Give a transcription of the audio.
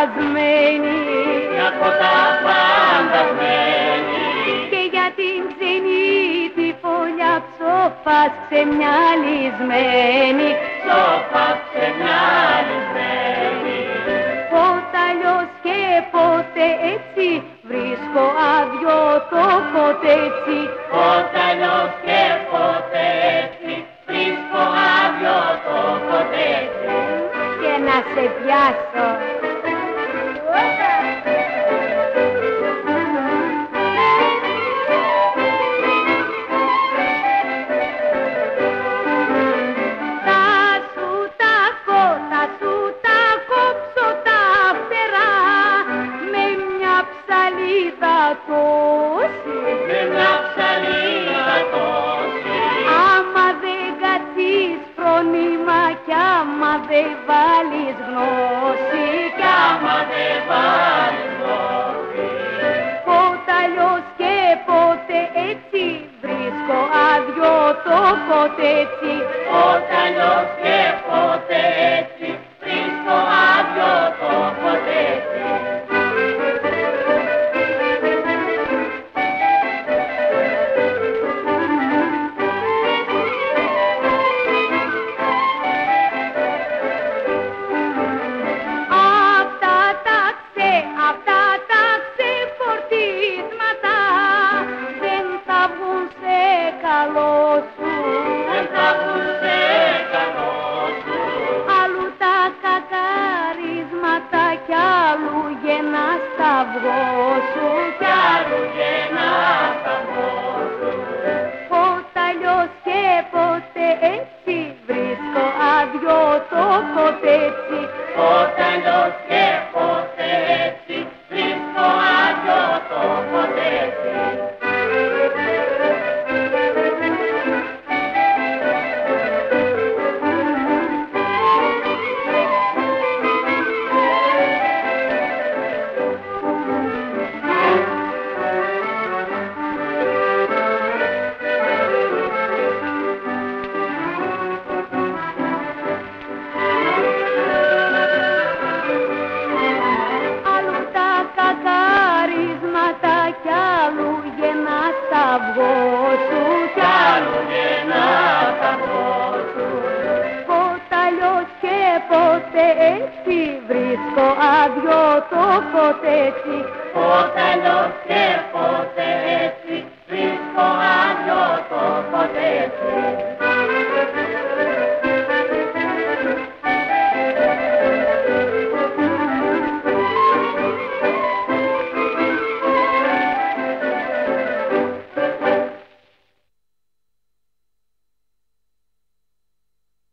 σπασμένη μια κοτά φαντασμένη. Και για την ξενή τη φωλιά ψόφα ξεμυαλισμένη. Ψόφα ξεμυαλισμένη. Πότε αλλιώς και πότε έτσι βρίσκω άδειο το κοτέτσι. Πότε αλλιώς και να ave valizno κι άλλου γεννά σταυγό σου κι άλλου γεννά σταυρό σου Πότε αλλιώς και πότε έτσι βρίσκω άδειο το κοτέτσι γεννά σταυγό σου κι άλλου γεννά σταυρό σου Πότε αλλιώς και πότε έτσι βρίσκω άδειο το κοτέτσι Πότε αλλιώς και πότε έτσι